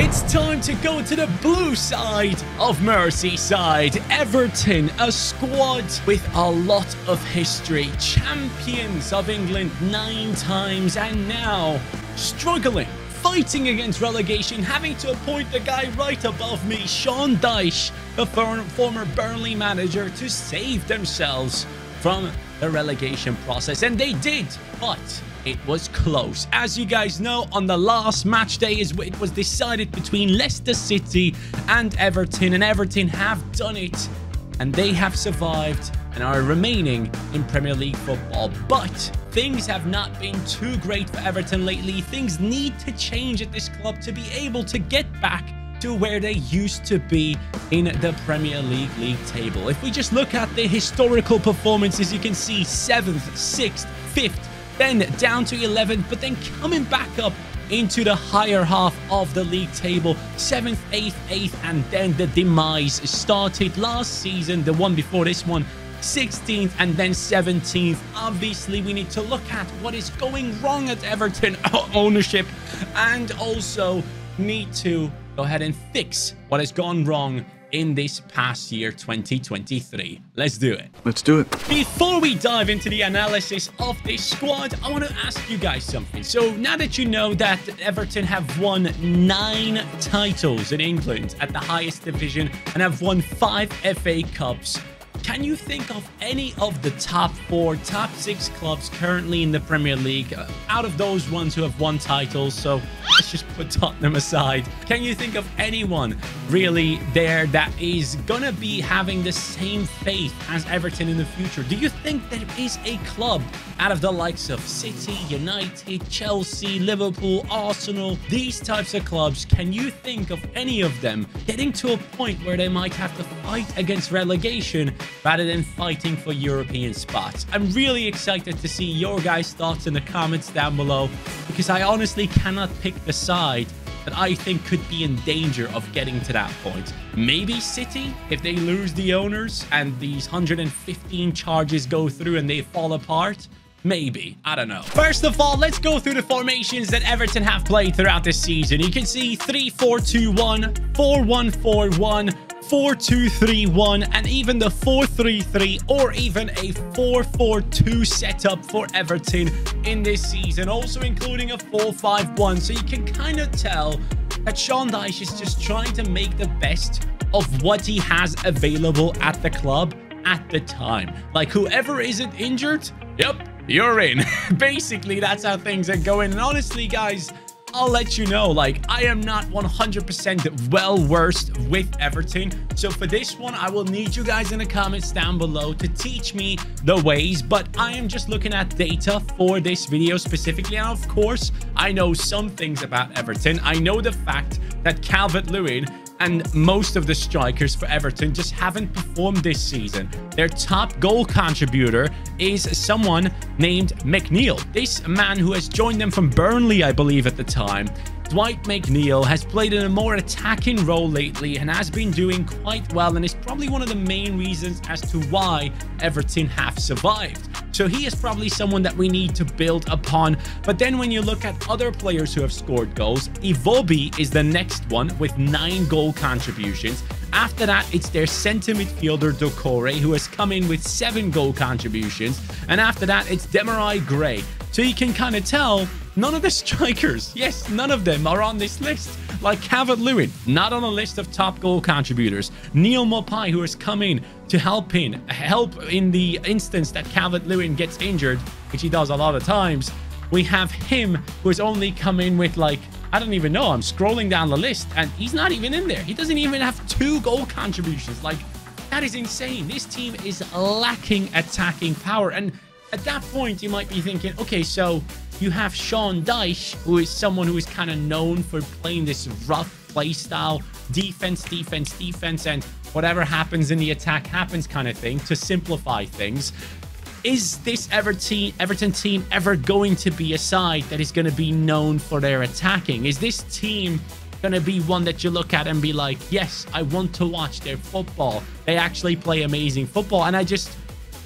It's time to go to the blue side of Merseyside. Everton, a squad with a lot of history. Champions of England nine times and now struggling fighting against relegation, having to appoint the guy right above me, Sean Dyche, the former Burnley manager, to save themselves from the relegation process. And they did, but it was close. As you guys know, on the last match day, it was decided between Leicester City and Everton, and Everton have done it, and they have survived and are remaining in Premier League football. But things have not been too great for Everton lately. Things need to change at this club to be able to get back to where they used to be in the Premier League league table. If we just look at the historical performances, you can see 7th, 6th, 5th, then down to 11th, but then coming back up into the higher half of the league table. 7th 8th 8th and then the demise started last season the one before this one 16th and then 17th obviously we need to look at what is going wrong at everton ownership and also need to go ahead and fix what has gone wrong in this past year 2023 let's do it. Let's do it. Before we dive into the analysis of this squad i want to ask you guys something. So now that you know that everton have won nine titles in england at the highest division and have won five fa cups can you think of any of the top four, top six clubs currently in the Premier League uh, out of those ones who have won titles? So let's just put Tottenham aside. Can you think of anyone really there that is going to be having the same faith as Everton in the future? Do you think there is a club out of the likes of City, United, Chelsea, Liverpool, Arsenal, these types of clubs? Can you think of any of them getting to a point where they might have to fight against relegation rather than fighting for European spots. I'm really excited to see your guys' thoughts in the comments down below because I honestly cannot pick the side that I think could be in danger of getting to that point. Maybe City, if they lose the owners and these 115 charges go through and they fall apart. Maybe. I don't know. First of all, let's go through the formations that Everton have played throughout this season. You can see 3-4-2-1, 4-1-4-1, 4-2-3-1 and even the 4-3-3 or even a 4-4-2 setup for Everton in this season, also including a 4-5-1. So you can kind of tell that Sean Dyche is just trying to make the best of what he has available at the club at the time. Like whoever isn't injured, yep, you're in. Basically, that's how things are going. And honestly, guys, I'll let you know, like, I am not 100% well-versed with Everton. So for this one, I will need you guys in the comments down below to teach me the ways. But I am just looking at data for this video specifically. And of course, I know some things about Everton. I know the fact that Calvert-Lewin and most of the strikers for Everton just haven't performed this season. Their top goal contributor is someone named McNeil. This man who has joined them from Burnley, I believe, at the time. Dwight McNeil has played in a more attacking role lately and has been doing quite well and is probably one of the main reasons as to why Everton have survived. So he is probably someone that we need to build upon. But then when you look at other players who have scored goals, Iwobi is the next one with nine goal contributions. After that, it's their center midfielder Doucouré, who has come in with seven goal contributions. And after that, it's Demarai Gray. So you can kind of tell none of the strikers, yes, none of them are on this list. Like Calvert-Lewin, not on a list of top goal contributors. Neil Maupay, who has come in to help in, help in the instance that Calvert-Lewin gets injured, which he does a lot of times. We have him, who has only come in with like I don't even know. I'm scrolling down the list and he's not even in there. He doesn't even have two goal contributions. Like, that is insane. This team is lacking attacking power. And at that point, you might be thinking, okay, so you have Sean Dyche, who is someone who is kind of known for playing this rough play style, defense, defense, defense, and whatever happens in the attack happens kind of thing to simplify things. Is this Everton, Everton team ever going to be a side that is going to be known for their attacking? Is this team going to be one that you look at and be like, yes, I want to watch their football. They actually play amazing football. And I just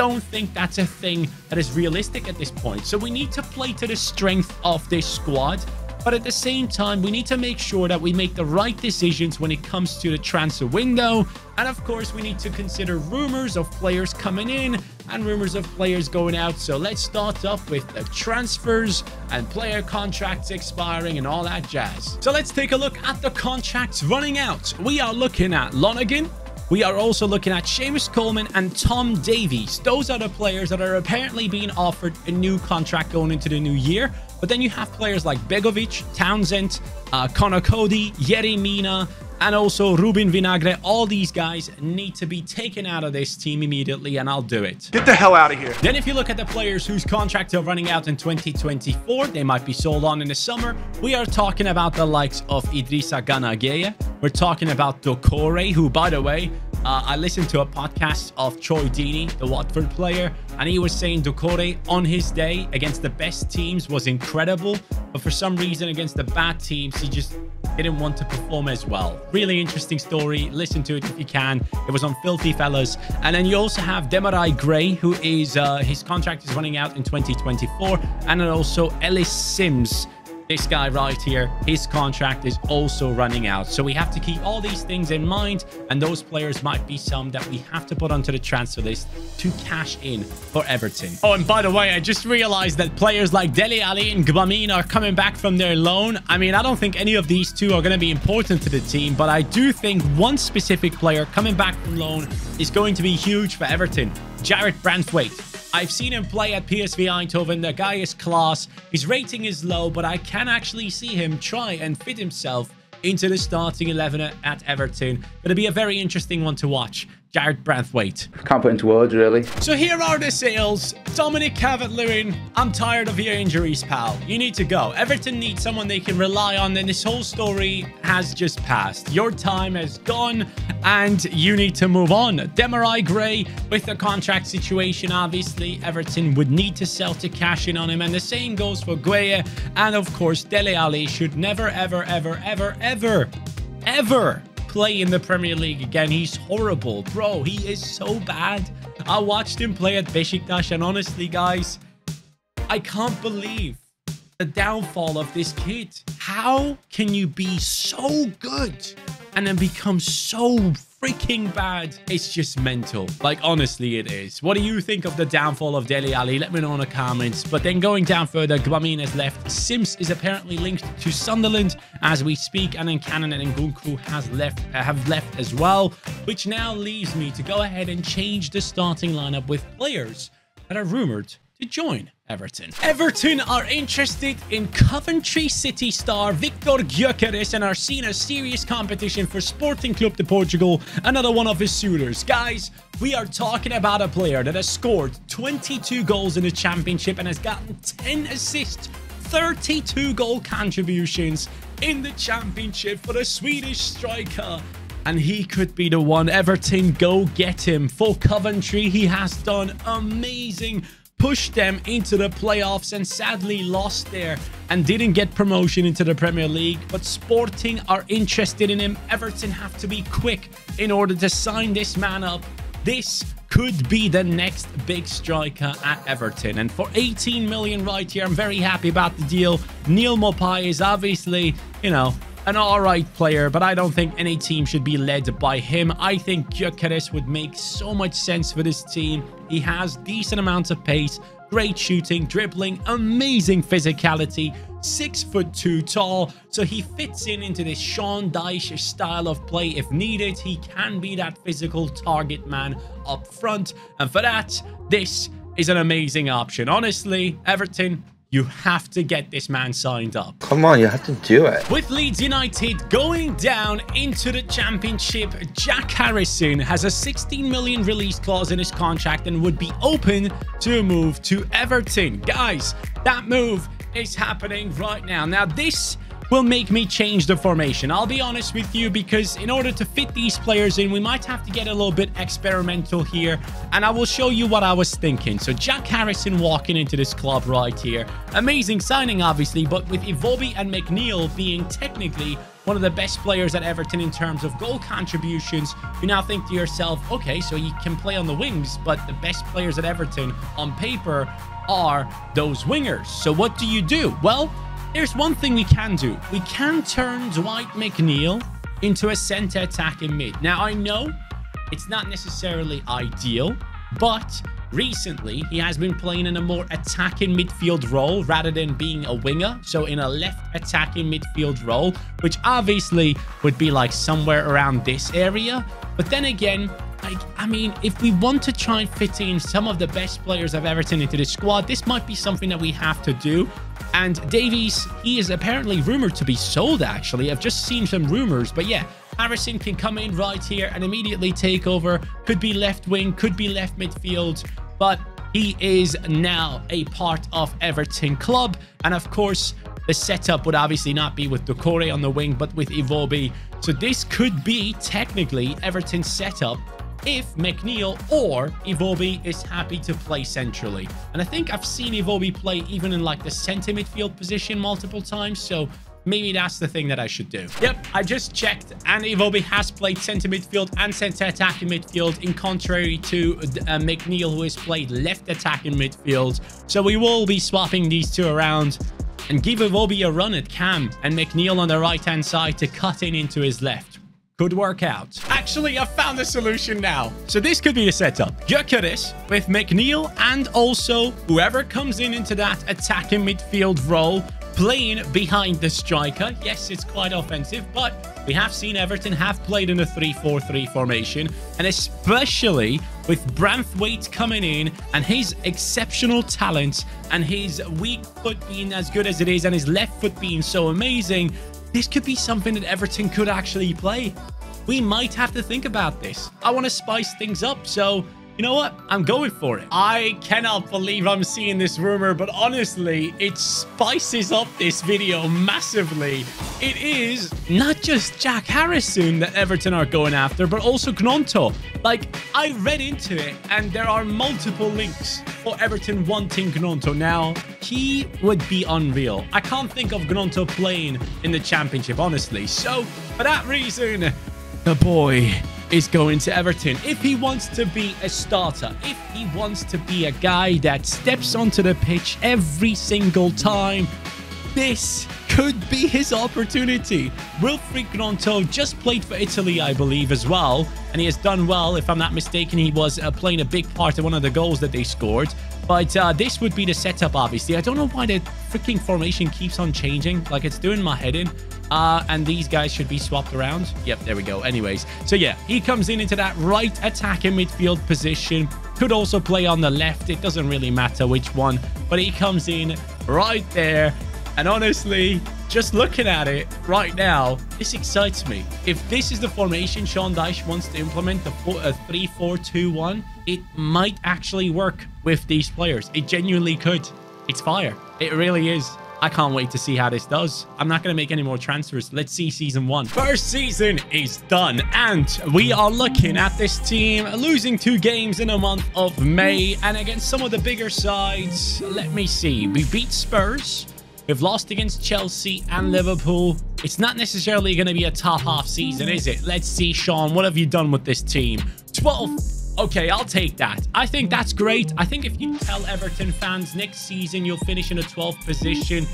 don't think that's a thing that is realistic at this point. So we need to play to the strength of this squad But at the same time, we need to make sure that we make the right decisions when it comes to the transfer window. And of course, we need to consider rumors of players coming in and rumors of players going out. So let's start off with the transfers and player contracts expiring and all that jazz. So let's take a look at the contracts running out. We are looking at Lonergan, we are also looking at Seamus Coleman and Tom Davies. Those are the players that are apparently being offered a new contract going into the new year. But then you have players like Begovic, Townsend, uh, Conor Coady, Yerry Mina, and also Ruben Vinagre. All these guys need to be taken out of this team immediately, and I'll do it. Get the hell out of here. Then if you look at the players whose contracts are running out in 2024, they might be sold on in the summer. We are talking about the likes of Idrissa Gana Gueye. We're talking about Doucouré, who, by the way, uh, I listened to a podcast of Troy Deeney, the Watford player, and he was saying Doucouré on his day against the best teams was incredible, but for some reason against the bad teams, he just didn't want to perform as well. Really interesting story. Listen to it if you can. It was on Filthy Fellas. And then you also have Demarai Gray, who is uh, his contract is running out in 2024, and then also Ellis Sims this guy right here, his contract is also running out. So we have to keep all these things in mind. And those players might be some that we have to put onto the transfer list to cash in for Everton. Oh, and by the way, I just realized that players like Dele Alli and Gbamin are coming back from their loan. I mean, I don't think any of these two are going to be important to the team, but I do think one specific player coming back from loan is going to be huge for Everton. Jarrad Branthwaite. I've seen him play at PSV Eindhoven. The guy is class. His rating is low, but I can actually see him try and fit himself into the starting 11 at Everton. It'll be a very interesting one to watch. Jarrad Branthwaite. Can't put into words, really. So here are the sales. Dominic Calvert-Lewin, I'm tired of your injuries, pal. You need to go. Everton needs someone they can rely on, and this whole story has just passed. Your time has gone, and you need to move on. Demarai Gray, with the contract situation, obviously, Everton would need to sell to cash in on him, and the same goes for Gueye, and of course, Dele Alli should never, ever, ever, ever, ever, ever play in the Premier League again. He's horrible. Bro, he is so bad. I watched him play at Besiktas and honestly, guys, I can't believe the downfall of this kid. How can you be so good and then become so freaking bad. It's just mental. Like, honestly, it is. What do you think of the downfall of Dele Alli? Let me know in the comments. But then going down further, Gbamin has left. Sims is apparently linked to Sunderland as we speak. And then Cannon and Nkunku has left, uh, have left as well. Which now leaves me to go ahead and change the starting lineup with players that are rumored to join Everton. Everton are interested in Coventry City star Victor Gyökeres and are seen as serious competition for Sporting Club de Portugal, another one of his suitors. Guys, we are talking about a player that has scored 22 goals in the championship and has gotten 10 assists 32 goal contributions in the championship for the Swedish striker. And he could be the one. Everton, go get him. For Coventry, he has done amazing pushed them into the playoffs and sadly lost there and didn't get promotion into the Premier League. But Sporting are interested in him. Everton have to be quick in order to sign this man up. This could be the next big striker at Everton. And for 18 million right here, I'm very happy about the deal. Neil Maupay is obviously, you know, an alright player, but I don't think any team should be led by him. I think Gyökeres would make so much sense for this team. He has decent amounts of pace, great shooting, dribbling, amazing physicality, six foot two tall, so he fits in into this Sean Dyche style of play if needed. He can be that physical target man up front, and for that, this is an amazing option. Honestly, Everton, you have to get this man signed up. Come on, you have to do it. With Leeds United going down into the championship, Jack Harrison has a 16 million release clause in his contract and would be open to a move to Everton. Guys, that move is happening right now. Now, this will make me change the formation. I'll be honest with you because in order to fit these players in, we might have to get a little bit experimental here. And I will show you what I was thinking. So Jack Harrison walking into this club right here. Amazing signing, obviously, but with Iwobi and McNeil being technically one of the best players at Everton in terms of goal contributions, you now think to yourself, okay, so you can play on the wings, but the best players at Everton on paper are those wingers. So what do you do? Well, there's one thing we can do. We can turn Dwight McNeil into a center attack in mid. Now, I know it's not necessarily ideal, but recently he has been playing in a more attacking midfield role rather than being a winger. So in a left attacking midfield role, which obviously would be like somewhere around this area. But then again, I mean, if we want to try and fit in some of the best players of Everton into the squad, this might be something that we have to do. And Davies, he is apparently rumored to be sold, actually. I've just seen some rumors. But yeah, Harrison can come in right here and immediately take over. Could be left wing, could be left midfield. But he is now a part of Everton club. And of course, the setup would obviously not be with Doucouré on the wing, but with Iwobi. So this could be technically Everton's setup if McNeil or Iwobi is happy to play centrally. And I think I've seen Iwobi play even in like the center midfield position multiple times. So maybe that's the thing that I should do. Yep, I just checked and Iwobi has played center midfield and center attacking midfield in contrary to uh, McNeil who has played left attacking midfield. So we will be swapping these two around and give Iwobi a run at Cam and McNeil on the right hand side to cut in into his left could work out. Actually, I've found a solution now. So this could be the setup. Gyökeres with McNeil and also whoever comes in into that attacking midfield role playing behind the striker. Yes, it's quite offensive, but we have seen Everton have played in a 3-4-3 formation, and especially with Branthwaite coming in and his exceptional talent and his weak foot being as good as it is and his left foot being so amazing, this could be something that Everton could actually play. We might have to think about this. I want to spice things up, so you know what? I'm going for it. I cannot believe I'm seeing this rumor, but honestly, it spices up this video massively. It is not just Jack Harrison that Everton are going after, but also Gnonto. Like, I read into it, and there are multiple links for Everton wanting Gnonto. Now, he would be unreal. I can't think of Gnonto playing in the championship, honestly. So, for that reason, the boy is going to Everton. If he wants to be a starter, if he wants to be a guy that steps onto the pitch every single time, this could be his opportunity. Wilfried Gnonto just played for Italy, I believe, as well. And he has done well. If I'm not mistaken, he was uh, playing a big part of one of the goals that they scored. But uh, this would be the setup, obviously. I don't know why the freaking formation keeps on changing. Like, it's doing my head in. Uh, and these guys should be swapped around. Yep, there we go. Anyways, so yeah, he comes in into that right attacking midfield position. Could also play on the left. It doesn't really matter which one. But he comes in right there. And honestly, just looking at it right now, this excites me. If this is the formation Sean Dyche wants to implement, the 3-4-2-1, it might actually work with these players. It genuinely could. It's fire. It really is. I can't wait to see how this does. I'm not going to make any more transfers. Let's see season one. First season is done, and we are looking at this team losing two games in a month of May, and against some of the bigger sides. Let me see. We beat Spurs. We've lost against Chelsea and Liverpool. It's not necessarily going to be a top half season, is it? Let's see, Sean. What have you done with this team? 12 Okay, I'll take that. I think that's great. I think if you tell Everton fans next season you'll finish in a 12th position,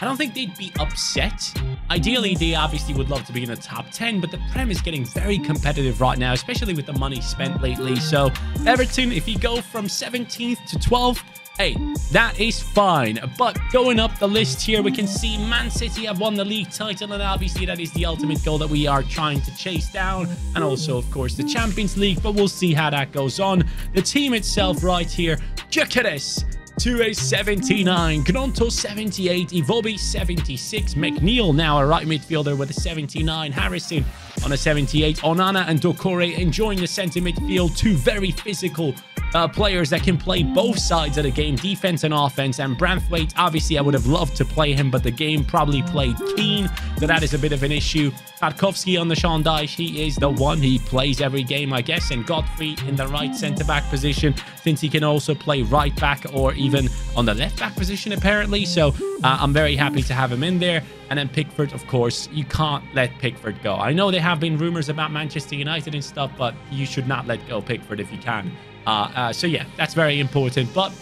I don't think they'd be upset. Ideally, they obviously would love to be in the top 10, but the Prem is getting very competitive right now, especially with the money spent lately. So, Everton, if you go from 17th to 12th, Hey, that is fine. But going up the list here, we can see Man City have won the league title. And obviously, that is the ultimate goal that we are trying to chase down. And also, of course, the Champions League. But we'll see how that goes on. The team itself right here, Gyökeres to a 79. Gnonto 78. Iwobi 76. McNeil now a right midfielder with a 79. Harrison on a 78. Onana and Doucouré enjoying the centre midfield. Two very physical uh, players that can play both sides of the game, defense and offense. And Branthwaite, obviously, I would have loved to play him, but the game probably played Keane, so that is a bit of an issue. Tarkowski on the Sean Dyche, he is the one. He plays every game, I guess. And Godfrey in the right centre-back position, since he can also play right back or even on the left-back position, apparently. So uh, I'm very happy to have him in there. And then Pickford, of course, you can't let Pickford go. I know there have been rumors about Manchester United and stuff, but you should not let go Pickford if you can. Uh, uh, so yeah, that's very important. But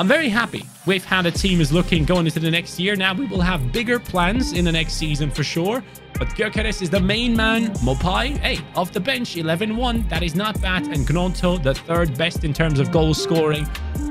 I'm very happy with how the team is looking going into the next year. Now, we will have bigger plans in the next season for sure. But Gyökeres is the main man. Maupay, hey, off the bench, 11-1. That is not bad. And Gnonto, the third best in terms of goal scoring.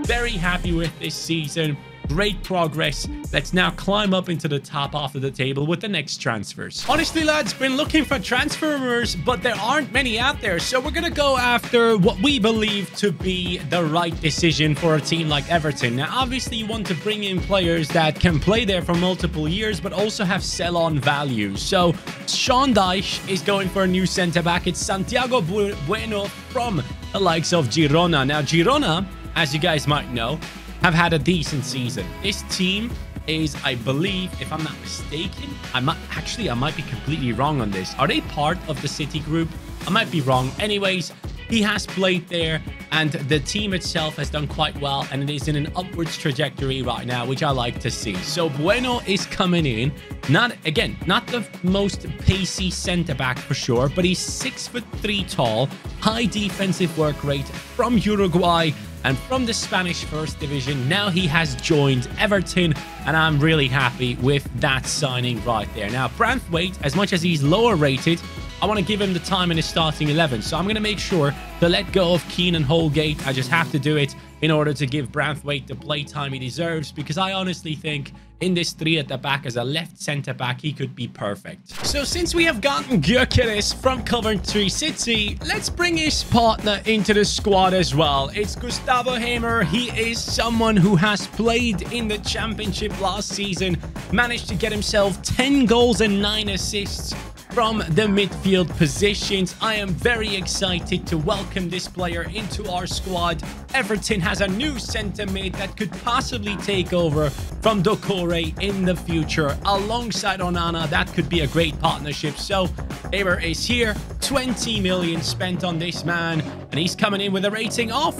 Very happy with this season. Great progress. Let's now climb up into the top half of the table with the next transfers. Honestly, lads, been looking for transfers, but there aren't many out there. So we're going to go after what we believe to be the right decision for a team like Everton. Now, obviously, you want to bring in players that can play there for multiple years, but also have sell-on value. So Sean Dyche is going for a new centre-back. It's Santiago Bueno from the likes of Girona. Now, Girona, as you guys might know, have had a decent season. This team is, I believe, if I'm not mistaken, I might actually, I might be completely wrong on this. Are they part of the City group? I might be wrong. Anyways, he has played there and the team itself has done quite well and it is in an upwards trajectory right now, which I like to see. So Bueno is coming in. Not, again, not the most pacey centre back for sure, but he's six foot three tall, high defensive work rate from Uruguay and from the Spanish First Division. Now he has joined Everton, and I'm really happy with that signing right there. Now, Branthwaite, as much as he's lower rated, I want to give him the time in his starting 11. So I'm going to make sure to let go of Keane and Holgate. I just have to do it in order to give Branthwaite the playtime he deserves because I honestly think in this three at the back as a left centre back, he could be perfect. So since we have gotten Gyökeres from Coventry City, let's bring his partner into the squad as well. It's Gustavo Hamer. He is someone who has played in the championship last season, managed to get himself 10 goals and 9 assists from the midfield positions. I am very excited to welcome this player into our squad. Everton has a new centre mid that could possibly take over from Doucouré in the future. Alongside Onana, that could be a great partnership. So, Eber is here. 20 million spent on this man, and he's coming in with a rating of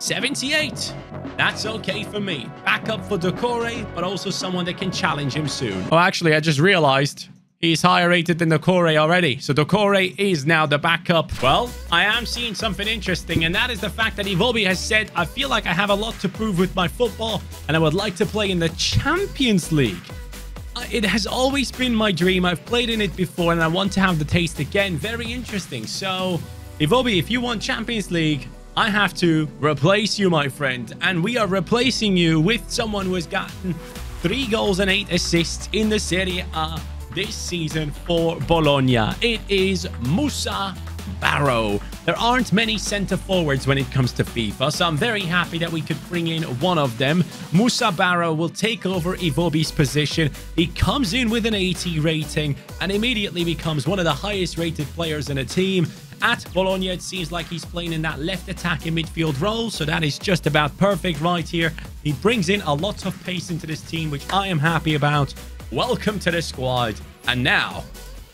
78. That's okay for me. Backup for Doucouré, but also someone that can challenge him soon. Oh, actually, I just realized He's higher rated than Doucouré already. So Doucouré is now the backup. Well, I am seeing something interesting, and that is the fact that Iwobi has said, I feel like I have a lot to prove with my football, and I would like to play in the Champions League. Uh, it has always been my dream. I've played in it before, and I want to have the taste again. Very interesting. So, Iwobi, if you want Champions League, I have to replace you, my friend. And we are replacing you with someone who has gotten three goals and eight assists in the Serie A this season for Bologna. It is Musa Barrow. There aren't many centre forwards when it comes to FIFA, so I'm very happy that we could bring in one of them. Musa Barrow will take over Iwobi's position. He comes in with an 80 rating and immediately becomes one of the highest rated players in a team. At Bologna, it seems like he's playing in that left attacking midfield role, so that is just about perfect right here. He brings in a lot of pace into this team, which I am happy about. Welcome to the squad. And now,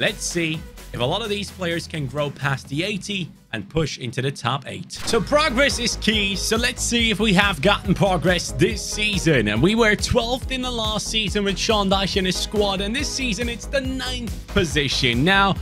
let's see if a lot of these players can grow past the 80 and push into the top 8. So progress is key, so let's see if we have gotten progress this season. And we were 12th in the last season with Sean Dyche and his squad, and this season it's the 9th position. Now,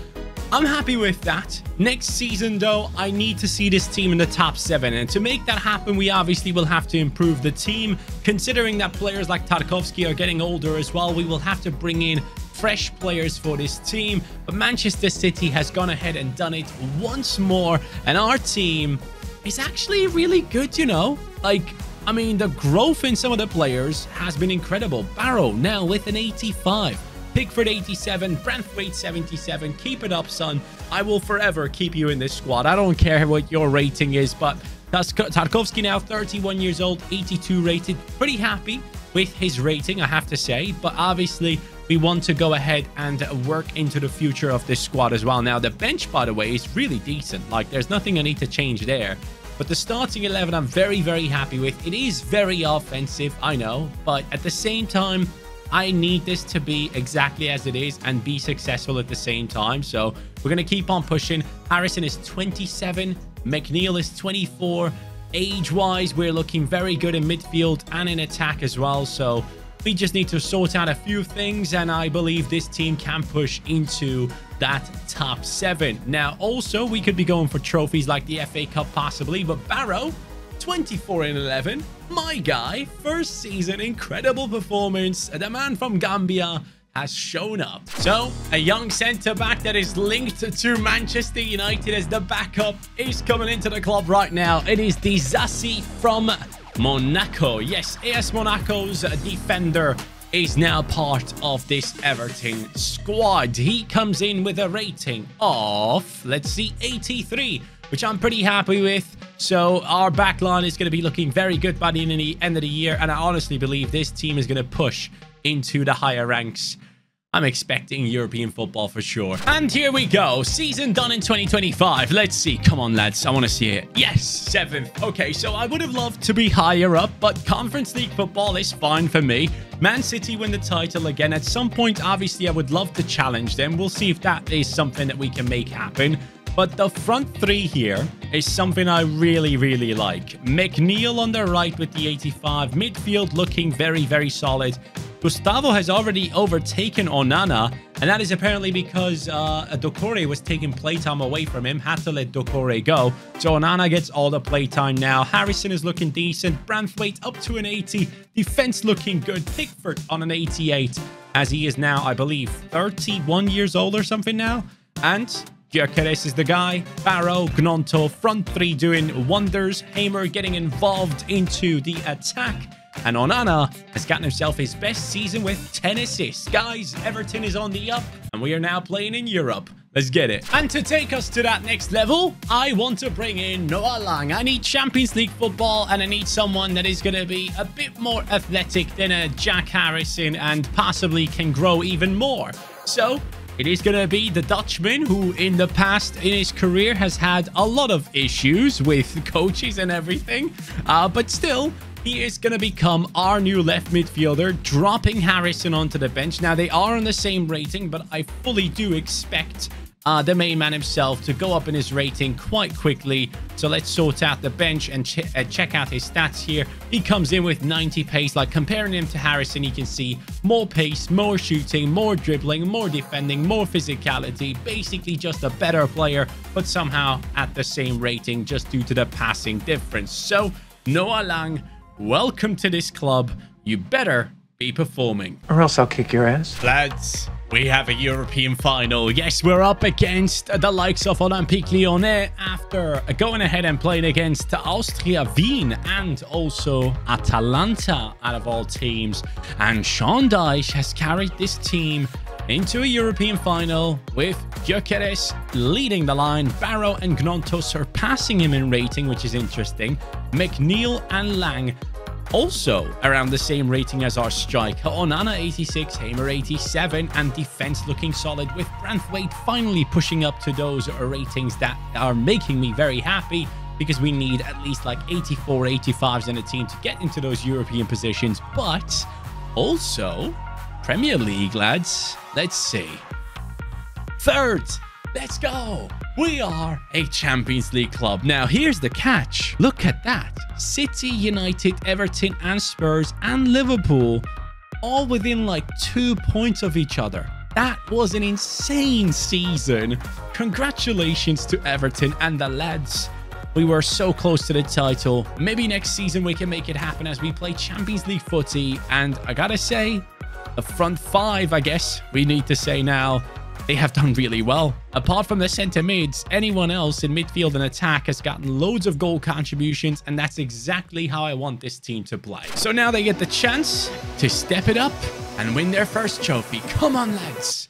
I'm happy with that. Next season, though, I need to see this team in the top seven. And to make that happen, we obviously will have to improve the team. Considering that players like Tarkowski are getting older as well, we will have to bring in fresh players for this team. But Manchester City has gone ahead and done it once more. And our team is actually really good, you know? Like, I mean, the growth in some of the players has been incredible. Barrow now with an 85. Pickford 87, Branthwaite 77. Keep it up, son. I will forever keep you in this squad. I don't care what your rating is, but that's Tarkowski now 31 years old, 82 rated. Pretty happy with his rating, I have to say. But obviously, we want to go ahead and work into the future of this squad as well. Now, the bench, by the way, is really decent. Like, there's nothing I need to change there. But the starting 11, I'm very, very happy with. It is very offensive, I know. But at the same time, I need this to be exactly as it is and be successful at the same time. So we're going to keep on pushing. Harrison is 27. McNeil is 24. Age-wise, we're looking very good in midfield and in attack as well. So we just need to sort out a few things, and I believe this team can push into that top seven. Now, also, we could be going for trophies like the FA Cup possibly, but Barrow 24 and 11. My guy, first season, incredible performance. The man from Gambia has shown up. So, a young centre-back that is linked to Manchester United as the backup is coming into the club right now. It is the Disasi from Monaco. Yes, AS Monaco's defender is now part of this Everton squad. He comes in with a rating of, let's see, 83, which I'm pretty happy with. So our backline is going to be looking very good by the end of the year. And I honestly believe this team is going to push into the higher ranks I'm expecting European football for sure. And here we go. Season done in 2025. Let's see. Come on, lads. I want to see it. Yes, seventh. Okay, so I would have loved to be higher up, but Conference League football is fine for me. Man City win the title again. At some point, obviously, I would love to challenge them. We'll see if that is something that we can make happen. But the front three here is something I really, really like. McNeil on the right with the 85. Midfield looking very, very solid. Gustavo has already overtaken Onana, and that is apparently because uh, was taking playtime away from him, had to let Doucouré go. So Onana gets all the playtime now. Harrison is looking decent. Branthwaite up to an 80. Defense looking good. Pickford on an 88, as he is now, I believe, 31 years old or something now. And Gyökeres is the guy. Barrow, Gnonto, front three doing wonders. Hamer getting involved into the attack. And Onana has gotten himself his best season with 10 assists. Guys, Everton is on the up, and we are now playing in Europe. Let's get it. And to take us to that next level, I want to bring in Noah Lang. I need Champions League football, and I need someone that is going to be a bit more athletic than a Jack Harrison and possibly can grow even more. So, it is going to be the Dutchman who in the past in his career has had a lot of issues with coaches and everything. Uh, but still, he is going to become our new left midfielder, dropping Harrison onto the bench. Now, they are on the same rating, but I fully do expect uh, the main man himself to go up in his rating quite quickly. So let's sort out the bench and ch uh, check out his stats here. He comes in with 90 pace. Like comparing him to Harrison, you can see more pace, more shooting, more dribbling, more defending, more physicality. Basically just a better player, but somehow at the same rating just due to the passing difference. So Noah Lang Welcome to this club. You better be performing. Or else I'll kick your ass. Lads, we have a European final. Yes, we're up against the likes of Olympique Lyonnais after going ahead and playing against Austria Wien and also Atalanta out of all teams. And Sean Dyche has carried this team into a European final with Gyökeres leading the line, Barrow and Gnonto surpassing him in rating, which is interesting. McNeil and Lang also around the same rating as our striker. Onana 86, Hamer 87, and defense looking solid with Branthwaite finally pushing up to those ratings that are making me very happy because we need at least like 84, 85s in a team to get into those European positions. But also Premier League, lads. Let's see. Third, let's go. We are a Champions League club. Now, here's the catch. Look at that. City, United, Everton, and Spurs, and Liverpool all within like two points of each other. That was an insane season. Congratulations to Everton and the lads. We were so close to the title. Maybe next season we can make it happen as we play Champions League footy. And I gotta say, the front five, I guess we need to say now, they have done really well. Apart from the centre mids, anyone else in midfield and attack has gotten loads of goal contributions, and that's exactly how I want this team to play. So now they get the chance to step it up and win their first trophy. Come on, lads.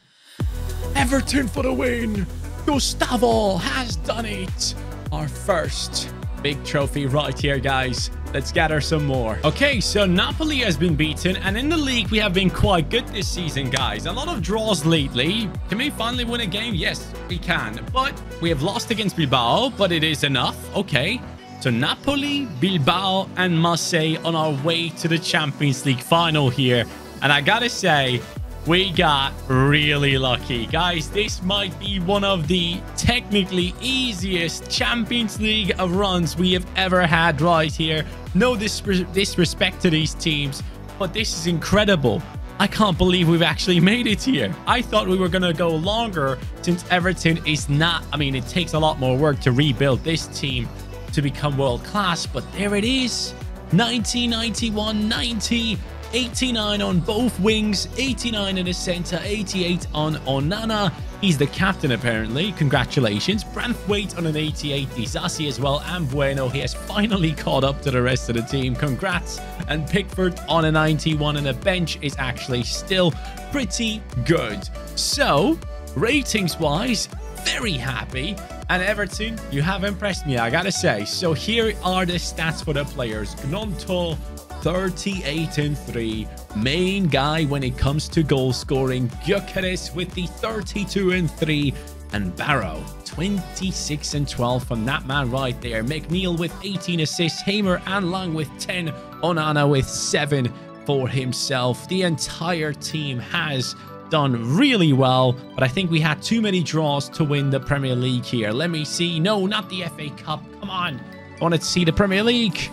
Everton for the win. Gustavo has done it. Our first big trophy right here, guys. Let's gather some more. Okay, so Napoli has been beaten, and in the league, we have been quite good this season, guys. A lot of draws lately. Can we finally win a game? Yes, we can. But we have lost against Bilbao, but it is enough. Okay. So Napoli, Bilbao, and Marseille on our way to the Champions League final here. And I gotta say, we got really lucky. Guys, this might be one of the technically easiest Champions League of runs we have ever had right here. No disrespect to these teams, but this is incredible. I can't believe we've actually made it here. I thought we were going to go longer since Everton is not... I mean, it takes a lot more work to rebuild this team. to become world class, but there it is. 90, 91, 90, 89 on both wings, 89 in the center, 88 on Onana. He's the captain, apparently. Congratulations. Branthwaite on an 88, Disasi as well, and Bueno. He has finally caught up to the rest of the team. Congrats. And Pickford on a 91, and the bench is actually still pretty good. So, ratings-wise, very happy. And Everton, you have impressed me, I gotta say. So here are the stats for the players. Gnonto, 38 and 3. Main guy when it comes to goal scoring. Gyökeres with the 32 and 3. And Barrow, 26 and 12 from that man right there. McNeil with 18 assists. Hamer and Lang with 10. Onana with 7 for himself. The entire team has done really well, but I think we had too many draws to win the Premier League here. Let me see. No, not the FA Cup. Come on. I wanted to see the Premier League.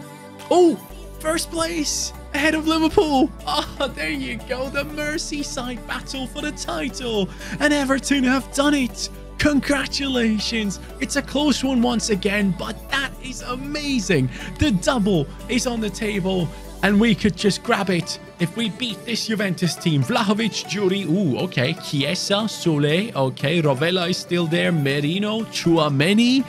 Oh, First place ahead of Liverpool. Oh, there you go. The Merseyside battle for the title. And Everton have done it. Congratulations. It's a close one once again, but that is amazing. The double is on the table and we could just grab it if we beat this Juventus team. Vlahovic, Juri, ooh, okay. Chiesa, Sole, okay. Rovella is still there. Merino, Chouameni,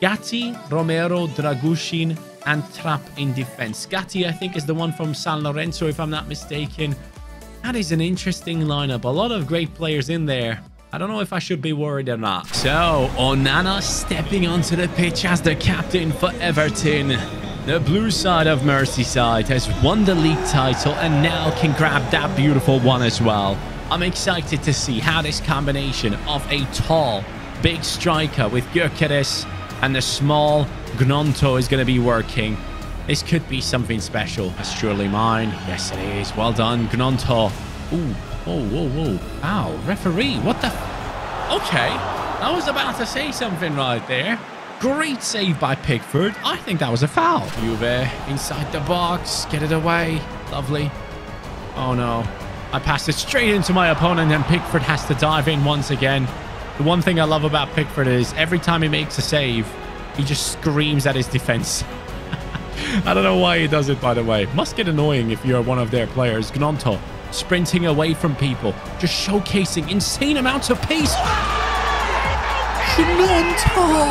Gatti, Romero, Dragushin, and Trap in defense. Gatti, I think, is the one from San Lorenzo, if I'm not mistaken. That is an interesting lineup. A lot of great players in there. I don't know if I should be worried or not. So, Onana stepping onto the pitch as the captain for Everton. The blue side of Merseyside has won the league title and now can grab that beautiful one as well. I'm excited to see how this combination of a tall, big striker with Gyökeres and the small Gnonto is going to be working. This could be something special. That's surely mine. Yes, it is. Well done, Gnonto. Ooh. Whoa, whoa, whoa. Ow, referee. What the... Okay. I was about to say something right there. Great save by Pickford. I think that was a foul. Juve inside the box. Get it away. Lovely. Oh, no. I passed it straight into my opponent and Pickford has to dive in once again. The one thing I love about Pickford is every time he makes a save, he just screams at his defense. I don't know why he does it, by the way. Must get annoying if you're one of their players. Gnonto sprinting away from people, just showcasing insane amounts of pace. Gnonto!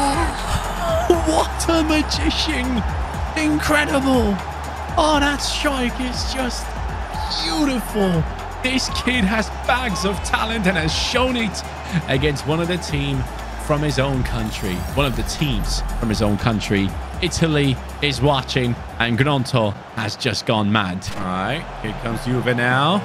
What a magician! Incredible! Oh, that strike is just beautiful. This kid has bags of talent and has shown it against one of the team from his own country. One of the teams from his own country. Italy is watching and Gnonto has just gone mad. All right, here comes Juve now.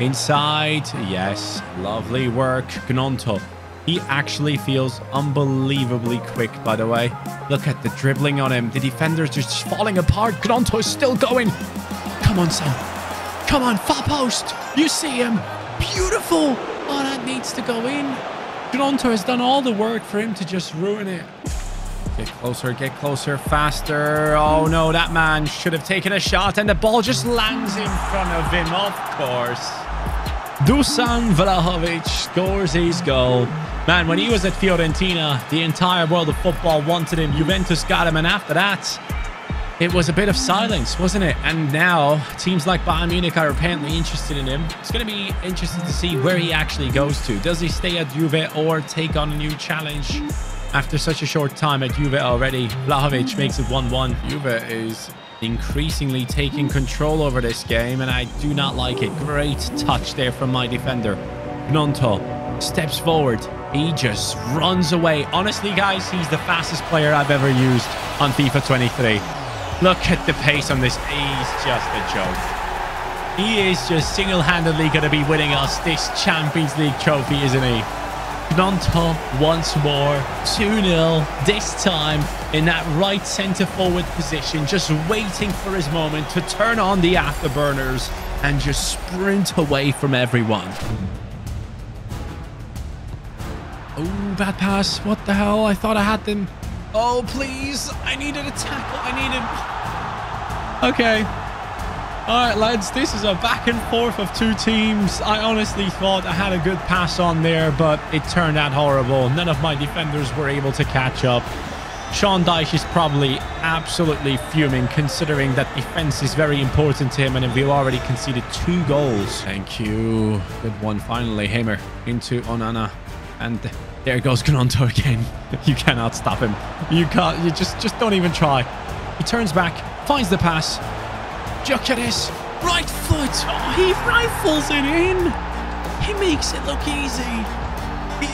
Inside, yes, lovely work. Gnonto, he actually feels unbelievably quick, by the way. Look at the dribbling on him. The defender's just falling apart. Gnonto is still going. Come on, son. Come on, far post. You see him. Beautiful. Oh, that needs to go in. Gnonto has done all the work for him to just ruin it. Get closer, get closer, faster. Oh no, that man should have taken a shot and the ball just lands in front of him, of course. Dusan Vlahovic scores his goal. Man, when he was at Fiorentina, the entire world of football wanted him. Juventus got him, and after that, it was a bit of silence, wasn't it? And now teams like Bayern Munich are apparently interested in him. It's going to be interesting to see where he actually goes to. Does he stay at Juve or take on a new challenge? After such a short time at Juve already, Vlahovic makes it 1-1. Juve is increasingly taking control over this game, and I do not like it. Great touch there from my defender. Gnonto steps forward. He just runs away. Honestly, guys, he's the fastest player I've ever used on FIFA 23. Look at the pace on this. He's just a joke. He is just single-handedly going to be winning us this Champions League trophy, isn't he? Gnonto once more, 2-0, this time in that right centre-forward position, just waiting for his moment to turn on the afterburners and just sprint away from everyone. Oh, bad pass. What the hell? I thought I had them. Oh, please. I needed a tackle. I needed... Okay. All right, lads. This is a back and forth of two teams. I honestly thought I had a good pass on there, but it turned out horrible. None of my defenders were able to catch up. Sean Dyche is probably absolutely fuming considering that defense is very important to him and we've already conceded two goals. Thank you. Good one finally. Hamer into Onana. And there goes Gnonto again. You cannot stop him. You can't. You just, just don't even try. He turns back, finds the pass. Gyökeres, right foot. Oh, he rifles it in. He makes it look easy.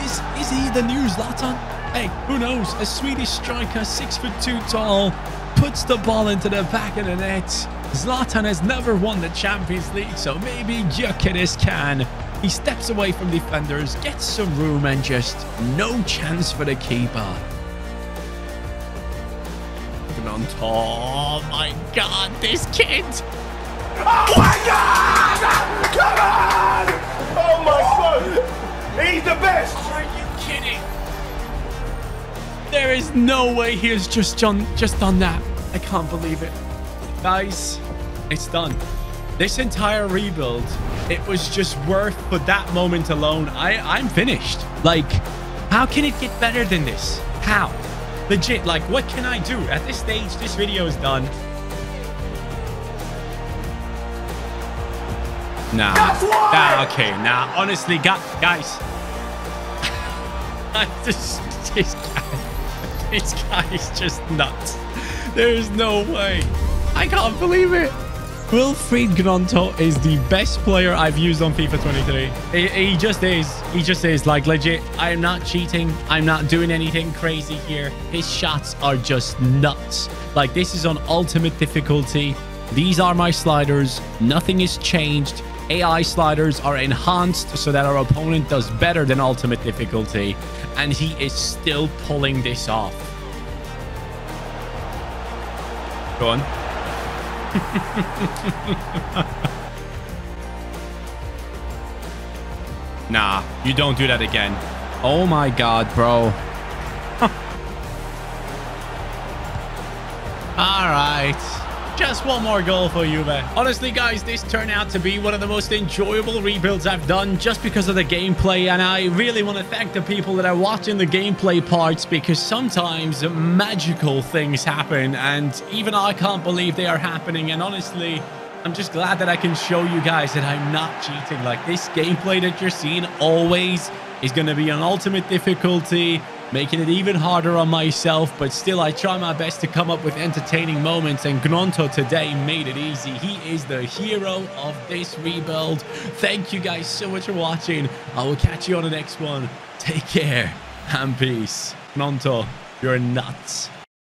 Is, is he the new Zlatan? Hey, who knows? A Swedish striker, six foot two tall, puts the ball into the back of the net. Zlatan has never won the Champions League, so maybe Gyökeres can. He steps away from defenders, gets some room, and just no chance for the keeper. on top. Oh my god, this kid! Oh my god! Come on! Oh my god! He's the best! Are you kidding? There is no way he has just done, just done that. I can't believe it. Guys, it's done. This entire rebuild, it was just worth for that moment alone. I, I'm finished. Like, how can it get better than this? How? Legit, like, what can I do? At this stage, this video is done. Nah. Nah, okay, nah. Honestly, guys. this, this guy, this guy is just nuts. There is no way. I can't believe it. Wilfried Gnonto is the best player I've used on FIFA 23. He, he, just is. He just is. Like, legit, I am not cheating. I'm not doing anything crazy here. His shots are just nuts. Like, this is on ultimate difficulty. These are my sliders. Nothing is changed. AI sliders are enhanced so that our opponent does better than ultimate difficulty. And he is still pulling this off. Go on. nah, you don't do that again. Oh my god, bro. All right. Just one more goal for Juve. Honestly, guys, this turned out to be one of the most enjoyable rebuilds I've done just because of the gameplay. And I really want to thank the people that are watching the gameplay parts because sometimes magical things happen. And even I can't believe they are happening. And honestly, I'm just glad that I can show you guys that I'm not cheating. Like this gameplay that you're seeing always is going to be on ultimate difficulty making it even harder on myself, but still I try my best to come up with entertaining moments, and Gnonto today made it easy. He is the hero of this rebuild. Thank you guys so much for watching. I will catch you on the next one. Take care and peace. Gnonto, you're nuts.